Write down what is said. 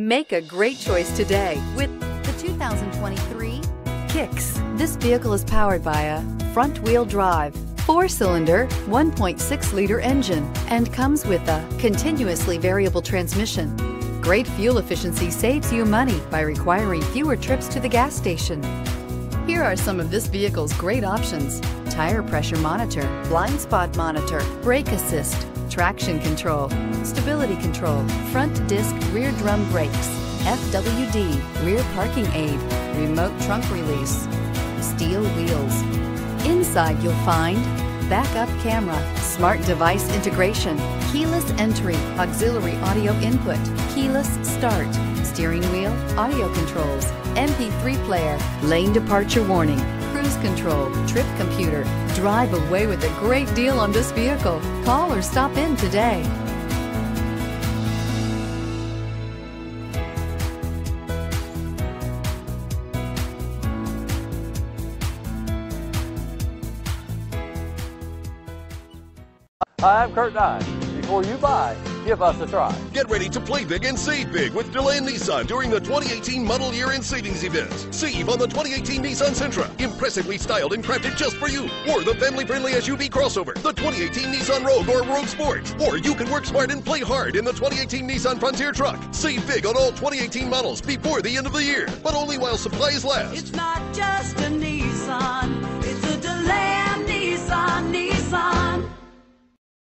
Make a great choice today with the 2023 Kicks. This vehicle is powered by a front-wheel drive, four-cylinder, 1.6-liter engine, and comes with a continuously variable transmission. Great fuel efficiency saves you money by requiring fewer trips to the gas station. Here are some of this vehicle's great options. Tire pressure monitor, blind spot monitor, brake assist, traction control, stability control, front disc rear drum brakes, FWD, rear parking aid, remote trunk release, steel wheels. Inside you'll find backup camera, smart device integration, keyless entry, auxiliary audio input, keyless start, steering wheel, audio controls, MP3 player, lane departure warning, cruise control, trip computer. Drive away with a great deal on this vehicle. Call or stop in today. Hi, I'm Kurt Nye. Before you buy, give us a try. Get ready to play big and save big with DeLand Nissan during the 2018 model year end savings event. Save on the 2018 Nissan Sentra, impressively styled and crafted just for you. Or the family-friendly SUV crossover, the 2018 Nissan Rogue or Rogue Sport. Or you can work smart and play hard in the 2018 Nissan Frontier truck. Save big on all 2018 models before the end of the year, but only while supplies last. It's not just a Nissan.